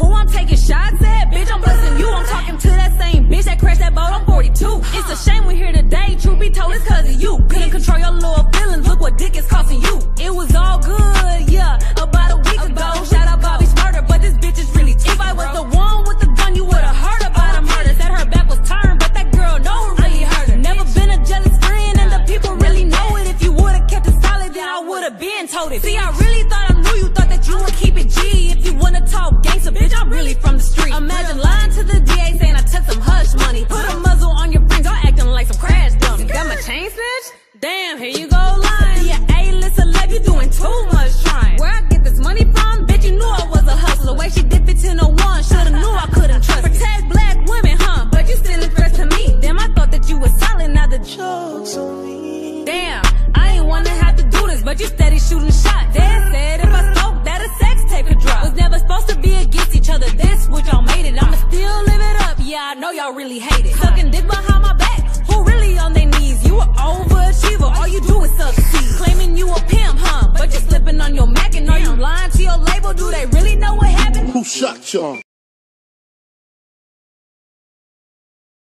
Who I'm taking shots at? Bitch, I'm busting you. I'm talking to that same bitch that crashed that boat. I'm 42. It's a shame we're here today. Truth be told, it's cause of you. Couldn't control your little feelings. Look what dick is costing you. It was all good, yeah. About a week ago. Shout out Bobby Shmurda, but this bitch is really cheap. If I was the one with the gun, you would've heard about a murder. Said her back was turned, but that girl know who really hurt her. Never been a jealous friend, and the people really know it. If you would've kept it solid, then I would've been told it. See, I here you go lying. Yeah, A-list celeb, you doing too much trying. Where I get this money from? Bitch, you knew I was a hustler. The way she did 1501, shoulda knew I couldn't trust. Protect black women, huh? But you still threats to me. Damn, I thought that you was solid, now the joke's on me. Damn, I ain't wanna have to do this, but you steady shooting shots. Dad said if I spoke, that a sex tape could drop. Was never supposed to be against each other. This what y'all made it. I'ma still live it up. Yeah, I know y'all really hate it. Sucking dick behind my on your